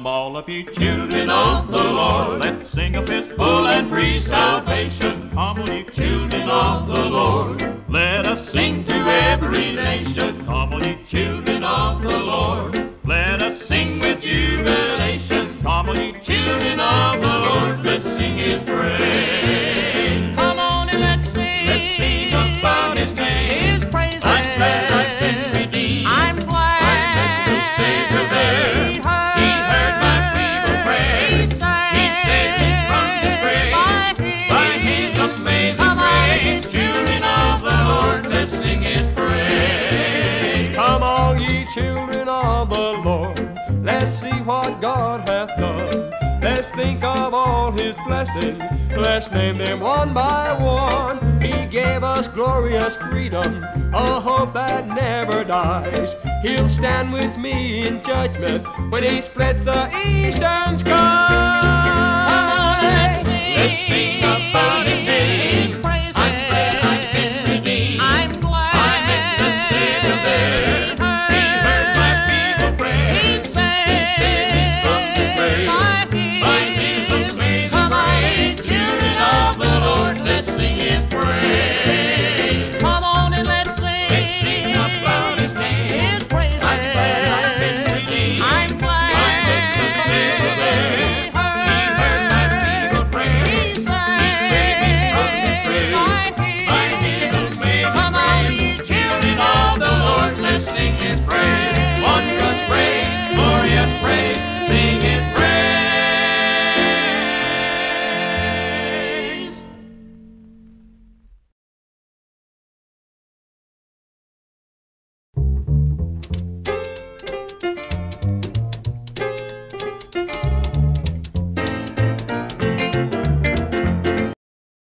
Come all of you children of the Lord, let's sing a fistful and free salvation. Come all you children of the Lord, let us sing to every nation. Come all you children His amazing on. grace, children of the Lord, let's sing His praise. Come all ye children of the Lord, let's see what God hath done. Let's think of all his blessings, let's name them one by one. He gave us glorious freedom, a hope that never dies. He'll stand with me in judgment when he splits the eastern.